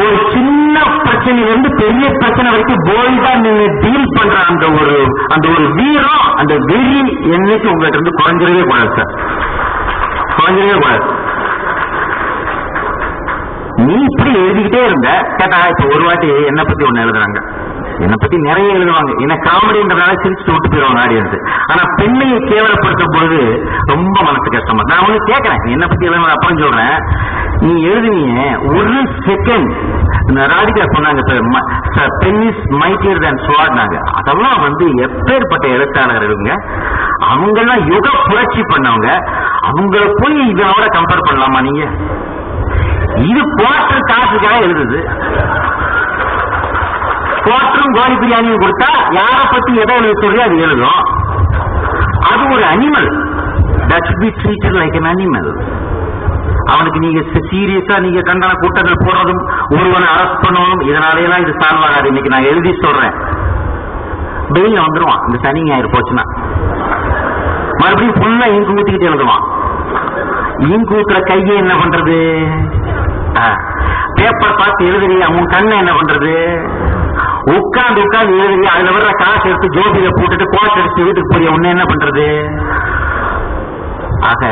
ஒரு சின்ன பிரச்சனையில இருந்து பெரிய பிரச்சனை வரைக்கும் போல்டா நீங்க டீல் பண்ற அந்த ஒரு அந்த ஒரு வீரம் அந்த வெறி என்னைக்கு உங்ககிட்ட இருந்து குறைஞ்சிடவே கூடாது சார் குறைஞ்சிடவே கூடாது. நீ இப்படி எழுதிக்கிட்டே இருந்த கேட்டா இப்ப ஒரு வாட்டி என்ன பத்தி ஒண்ணு எழுதுறாங்க. என்னை பத்தி நிறைய எழுதுவாங்க. என்ன காமெடின்றதுனால சிரிச்சு விட்டு போயிருவாங்க ஆடியன்ஸ் ஆனா பெண்ணையை கேவலப்படுத்தும் பொழுது ரொம்ப மனசு கஷ்டமா நான் ஒண்ணு கேட்கறேன் என்ன பத்தி எழுதுன அப்புறம் சொல்றேன். நீ எழுதுனீங்க ஒரு செகண்ட் ராதிகா சொன்னாங்க இஸ் மைட்டியர் தேன் ஸ்வாட்னாங்க அதெல்லாம் வந்து எப்பேற்பட்ட எழுத்தாளர்களுங்க அவங்க எல்லாம் யுக புரட்சி பண்ணவங்க. அவங்கள போய் இதனோட கம்பேர் பண்ணலாமா நீங்க? இது குவார்டர் காசுக்காக எழுதுது. குவார்டரும் கோழி பிரியாணியும் கொடுத்தா யார பத்தி எதை எழுத சொல்லி அது எழுதும். அது ஒரு animal that be treated like an animal அவனுக்கு நீங்க சீரியஸா நீங்க கண்டன கூட்டங்கள் போடுறதும் ஒருவனை அரெஸ்ட் பண்ணணும். இதனாலேயெல்லாம் இது சால்வ் ஆகாது இன்னைக்கு நான் எழுதி சொல்றேன். பெயில வந்துருவான். இந்த சனி ஞாயிறு போச்சுன்னா. மறுபடியும் ஃபுல்லா இங்கு ஊத்திக்கிட்டு எழுதுவான். இங்கு ஊத்துற கையை என்ன பண்றது? பேப்பர் பார்த்து எழுதுறியா? உன் கண்ணை என்ன பண்றது? உட்காந்து உட்காந்து எழுதுறியா? அதுல வர்ற காசு எடுத்து ஜோபியில போட்டுட்டு கோஷ் அடிச்சு வீட்டுக்கு போய் உன்ன என்ன பண்றது? ஆக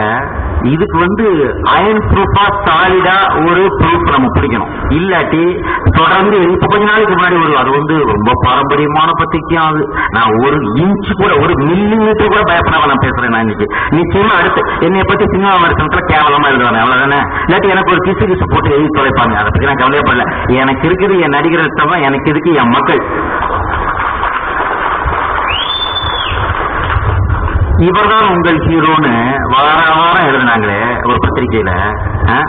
இதுக்கு வந்து அயன் ப்ரூஃபா சாலிடா ஒரு ப்ரூஃப் நம்ம பிடிக்கணும். இல்லாட்டி தொடர்ந்து இப்ப கொஞ்ச நாளைக்கு முன்னாடி ஒரு அது வந்து ரொம்ப பாரம்பரியமான பத்திரிக்கையும் அது. நான் ஒரு இன்ச் கூட ஒரு மில்லி மீட்டர் கூட பயப்படாம நான் பேசுறேன் நான் இன்னைக்கு. நிச்சயமா அடுத்து என்னை பத்தி சினிமா விமர்சனத்துல கேவலமா எழுதுவாங்க அவ்வளவுதானே? இல்லாட்டி எனக்கு ஒரு கிசு கிசு போட்டு எழுதி தொலைப்பாங்க அதை பத்தி நான் கவலையப்படல எனக்கு இருக்குது என் நடிகர் தான் எனக்கு இருக்கு என் மக்கள். இவர்தான் உங்கள் ஹீரோன்னு வார வாரம் எழுதினாங்களே ஒரு பத்திரிகையில.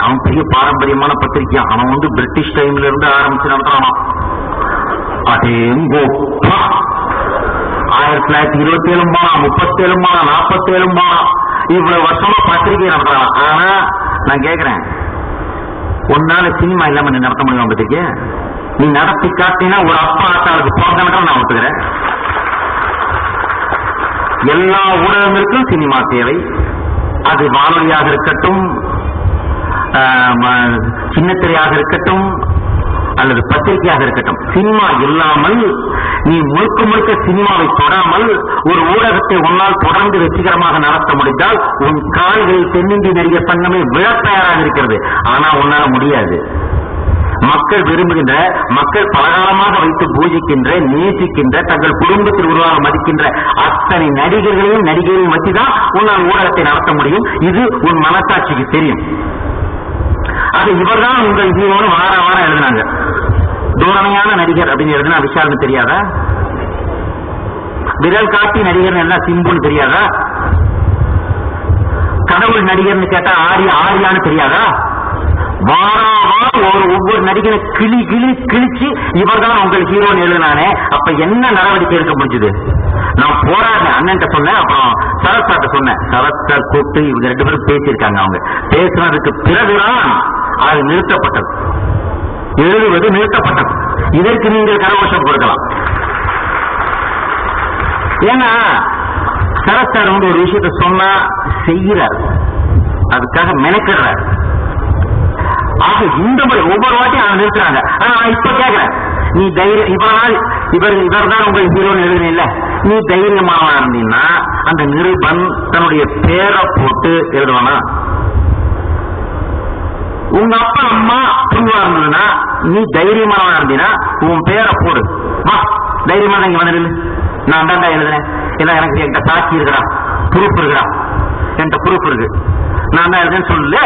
அவன் பெரிய பாரம்பரியமான பத்திரிக்கை அவன் வந்து பிரிட்டிஷ் டைம்ல இருந்து ஆரம்பிச்சு நடத்துறான் அதேங்கோப்பா ஆயிரத்தி தொள்ளாயிரத்தி இருபத்தி ஏழும் போனான் முப்பத்தி ஏழும் போனான் நாற்பத்தி ஏழும் போனான் இவ்வளவு வருஷமா பத்திரிகை நடத்துறான். ஆனா நான் கேக்குறேன். உன்னால சினிமா இல்லாம நீ நடத்த முடியுமா பத்திரிக்கை நீ நடத்தி காட்டினா ஒரு அப்பா ஆத்தாளுக்கு போகிறேன் நான் ஒத்துக்கிறேன். எல்லா ஊடகங்களுக்கும் சினிமா தேவை. அது வானொலியாக இருக்கட்டும் சின்னத்திரையாக இருக்கட்டும் அல்லது பத்திரிகையாக இருக்கட்டும். சினிமா இல்லாமல் நீ முழுக்க முழுக்க சினிமாவை தொடாமல் ஒரு ஊடகத்தை உன்னால் தொடர்ந்து வெற்றிகரமாக நடத்த முடிந்தால் உன் கால்களில் தென்னிந்திய நடிகர் சங்கமே விழத்தயாராக இருக்கிறது. ஆனா உன்னால முடியாது. மக்கள் விரும்புகின்ற மக்கள் பலகாலமாக வைத்து பூஜிக்கின்ற நேசிக்கின்ற தங்கள் குடும்பத்தில் உருவாக மதிக்கின்ற அத்தனை நடிகர்களையும் நடிகரையும் வச்சுதான் உன்னால் ஊடகத்தை நடத்த முடியும். இது உன் மனசாட்சிக்கு தெரியும். அது இவர்தான் உங்கள் ஹீரோன்னு வார வாரம் எழுதினாங்க. தூரமையான நடிகர் அப்படின்னு எழுதினா விஷால்னு தெரியாதா? விரல் காட்டி நடிகர் என்ன சிம்புன்னு தெரியாதா? கடவுள் நடிகர்னு கேட்டா ஆரி ஆரியான்னு தெரியாதா? வாரா ஒரு ஒவ்வொரு நடிகனை கிளி கிளி கிழிச்சு இவர்தான் உங்கள் ஹீரோன்னு எழுதினானே. அப்ப என்ன நடவடிக்கை எடுக்க முடிஞ்சது? நான் போராட அண்ணன் சொன்னேன் அப்புறம் சரத் சார்ட்ட சொன்னேன். சரத் சார் கூப்பிட்டு இவங்க ரெண்டு பேரும் பேசியிருக்காங்க அவங்க. பேசினதுக்கு பிறகுதான் அது நிறுத்தப்பட்டது. எழுதுவது நிறுத்தப்பட்டது. இதற்கு நீங்கள் கரகோஷம் கொடுக்கலாம். ஏன்னா சரத் சார் வந்து ஒரு விஷயத்த சொன்னா செய்கிறார். அதுக்காக மெனக்கிடுறார். ஆக இந்த முறை ஒவ்வொரு வாட்டியும் அவன் நிறுத்துறாங்க. ஆனா நான் இப்ப கேக்குறேன். நீ தைரியம் இவ்வளவு நாள் இவர் இவர் தான் உங்கள் ஹீரோன்னு எழுதுனில்ல நீ தைரியமாவா இருந்தீங்கன்னா அந்த நிருபன் தன்னுடைய பேரை போட்டு எழுதுவானா? உங்க அப்பா அம்மா புரிவா இருந்ததுன்னா நீ தைரியமானவனா இருந்தீங்கன்னா உன் பேரை போடு. வா தைரியமா தான் இங்க வந்து நான் தான் எழுதுறேன் இல்ல எனக்கு என்கிட்ட சாட்சி இருக்கிறான் ப்ரூஃப் இருக்கிறான் என்கிட்ட ப்ரூஃப் இருக்கு. நான் தான் எழுதுன்னு சொல்லு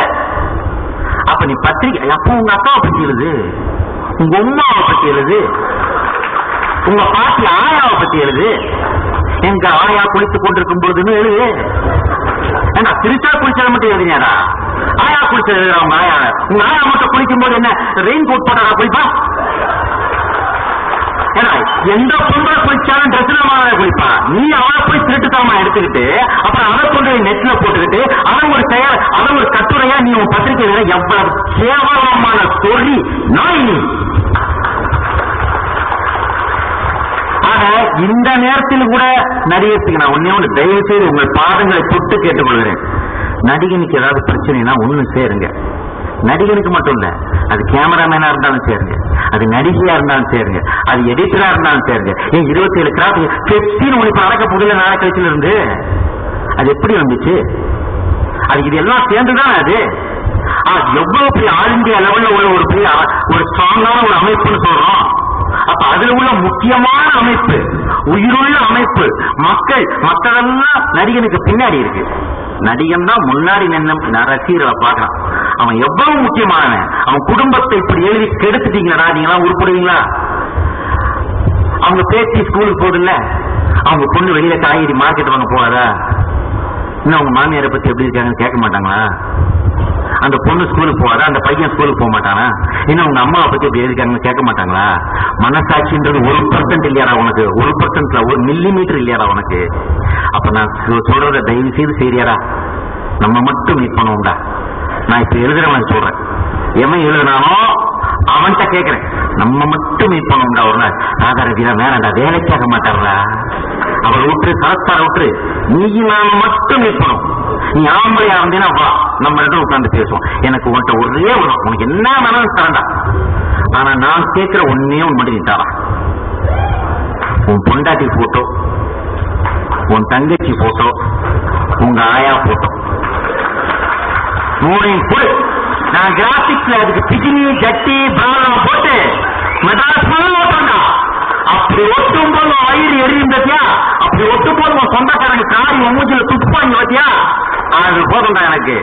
அப்ப நீ பத்திரிக்கை அப்போ உங்க அக்காவை பத்தி எழுது. உங்க உமாவை பத்தி எழுது. உங்க பாட்டி ஆயாவை பத்தி எழுது. எங்க ஆயா குளித்துக் கொண்டிருக்கும் பொழுதுன்னு எழுது. ஏன்னா திருச்சா குளிச்சதை மட்டும் எழுதினாரா ஆயா குளிச்சது எழுதுறாங்க ஆயா? உங்க ஆயா மட்டும் குளிக்கும் போது என்ன ரெயின் கோட் போட்டாரா குளிப்பா? ஏன்னா எந்த பொம்பளை குளிச்சாலும் ட்ரெஸ் மாதிரி குளிப்பா? நீ அவளை போய் திருட்டுத்தனமா எடுத்துக்கிட்டு அப்புறம் அதை கொண்டு நெட்ல போட்டுக்கிட்டு நீ எவ்வளவு கேவலமான சொல்லி நாய் நீ. ஆக இந்த நேரத்தில் கூட நடிகத்துக்கு நான் ஒன்னே ஒன்று தயவு செய்து உங்கள் பாதங்களை தொட்டு கேட்டுக்கொள்கிறேன். நடிகனுக்கு ஏதாவது பிரச்சனைனா ஒண்ணு சேருங்க. நடிகனுக்கு மட்டும் இல்ல அது கேமராமேனா இருந்தாலும் சரிங்க. அது நடிகையா இருந்தாலும் சரிங்க. அது எடிட்டரா இருந்தாலும் சரிங்க. ஏன் இருபத்தி ஏழு கிராஃப் பெப்சின்னு உனக்கு இப்ப நடக்க நாளை கழிச்சுல இருந்து? அது எப்படி வந்துச்சு? அது இது எல்லாம் சேர்ந்துதான் அது? ஆ, எவ்வளவு பெரிய ஆல் இந்தியா லெவல்ல உள்ள ஒரு பெரிய ஒரு ஸ்ட்ராங்கான ஒரு அமைப்புன்னு சொல்றோம். அப்ப அதுல உள்ள முக்கியமான அமைப்பு உயிருள்ள அமைப்பு மக்கள் மற்றதெல்லாம் நடிகனுக்கு பின்னாடி இருக்கு. நடிகன் தான் முன்னாடி நின்று ரசிகர்களை பார்க்கறான். அவன் எவ்வளவு முக்கியமானவன்? அவன் குடும்பத்தை இப்படி எழுதி கெடுத்துட்டீங்களா எல்லாம் உருப்படுவீங்களா? அவங்க பேத்தி ஸ்கூலுக்கு போகுதுல்ல அவங்க பொண்ணு வெளியில காய்கறி மார்க்கெட் வாங்க போகாதா? இன்னும் அவங்க மாமியாரை பத்தி எப்படி இருக்காங்கன்னு கேட்க மாட்டாங்களா? அந்த பொண்ணு ஸ்கூலுக்கு போகாதா? அந்த பையன் ஸ்கூலுக்கு போக மாட்டானா இன்னும் உங்க அம்மாவை பத்தி எப்படி இருக்காங்கன்னு கேட்க மாட்டாங்களா? மனசாட்சின்றது ஒரு பர்சன்ட் இல்லையாடா உனக்கு? ஒரு பர்சன்ட்ல ஒரு மில்லி மீட்டர் இல்லையாடா உனக்கு? அப்ப நான் சொல்றத தயவு செய்து சரியாடா நம்ம மட்டும் மீட் பண்ணுவோம்டா. நான் இப்ப எழுதுறவன் சொல்றேன். எவன் எழுதுனானோ அவன்கிட்ட கேட்கிறேன். நம்ம மட்டும் மீட் பண்ணுவோம்டா ஒரு நாள். ராதா ரவிதா வேணாண்டா வேலைக்காக மாட்டாரா அவர் விட்டு சரஸ்தார விட்டு நீ நாம மட்டும் மீட் பண்ணுவோம். நீ ஆம்பளையா இருந்தீங்கன்னா வா நம்ம ரெண்டும் உட்கார்ந்து பேசுவோம். எனக்கு உன்கிட்ட ஒரே ஒரு உனக்கு என்ன வேணாலும் தரண்டா ஆனா நான் கேட்கிற ஒன்னே ஒன்று மட்டும் நீ தரா உன் பொண்டாட்டி போட்டோ உன் தங்கச்சி போட்டோ உங்க ஆயா போட்டோ மூணையும் கொடு நான் கிராபிக்ஸ்ல அதுக்கு பிகினி ஜட்டி பிராணம் போட்டு மெட்ராஸ் ஃபுல்லா அப்படி ஒட்டும் போது வயிறு எரியும் பத்தியா அப்படி ஒட்டும் போது உன் சொந்தக்காரங்க காரி உன் மூஞ்சில துப்பாங்க பத்தியா அது போதும்டா எனக்கு